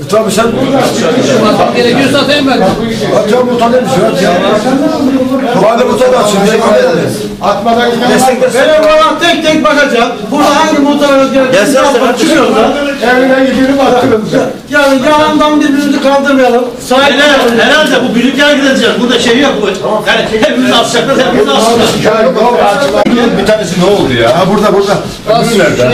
E, tabii sen şey Gerekiyorsa atayım ben. At ya muhtar ya. Madem muhtar. Atmadan falan tek tek bakacağım. Burada hangi muhtarımız gerekirse çıkıyorsa. evine gidiyorum attırım. Yani yalandan birbirimizi kandırmayalım. Sahip Herhalde, herhalde bu birlikte gideceğiz. Burada şey yok bu. Yani hepimiz asacaklar, hepimiz asacaklar. Bir tanesi ne oldu ya? Ha burada burada. Öbürü nerede?